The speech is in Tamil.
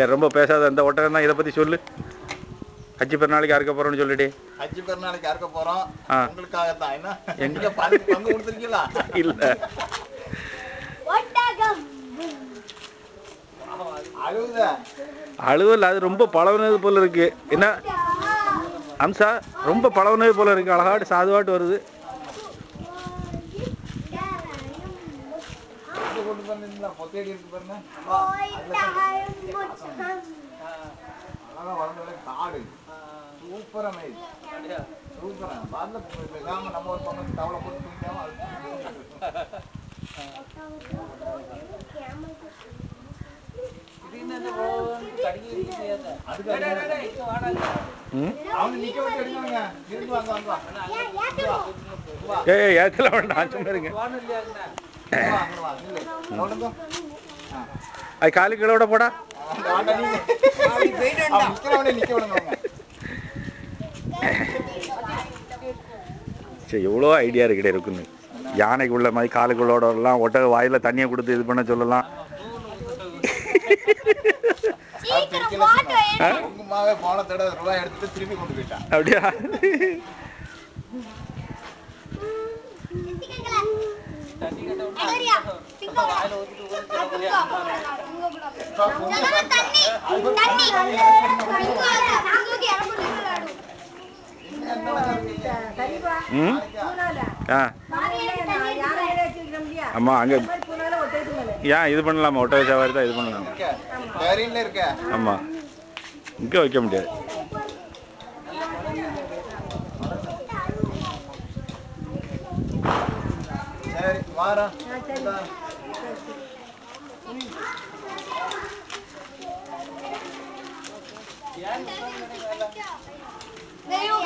சரி ரொம்ப பேசாத அந்த ஒட்டகம் தான். இதை பற்றி சொல்லு. ஹஜ்ஜி பெருநாளைக்கு அறுக்க போகிறோன்னு சொல்லிட்டு அஞ்சு பேர் நாளைக்கு அறுக்க போறோம்? ஆ. உங்களுக்காகத்தான் என்ன? எங்க? பங்கு பங்கு கொடுத்துருக்கீங்களா? இல்லை. அழுவல் அது ரொம்ப பழகுனது போல இருக்கு. என்ன? அம்சா ரொம்ப பழகுனது போல இருக்கு. அழகாட்டு சாதுவாட்டு வருது. கொண்டு சூப்பரா மேய் சூப்பரா. பாதில் பேசாம நம்ம ஒரு பக்கம் தவளை போட்டு தூங்கிக்காம அது ம்? அவங்க நிக்க வச்சு எடுக்கணுங்க இருந்து வாங்க வாங்க வா. ஏய் ஏத்துல வேண்டாம். சும்மா இருங்க. அது காலு கிலோட போடா. நிக்க விடுங்க சரி எவ்வளோ ஐடியா இருக்குடே இருக்குன்னு. யானைக்கு உள்ள மாதிரி காலுக்குள்ளோட எல்லாம் ஒட்டக வாயில் தண்ணியை கொடுத்து இது பண்ண சொல்லலாம். அப்படியா? தண்ணி ம்? ஆ. ஆமாம் அங்கே ஏன் இது பண்ணலாமா? ஒட்டக சவாரி தான் இது பண்ணலாம்? ஆமாம் இங்கே வைக்க முடியாது. சரி வாரம் தெய்வம்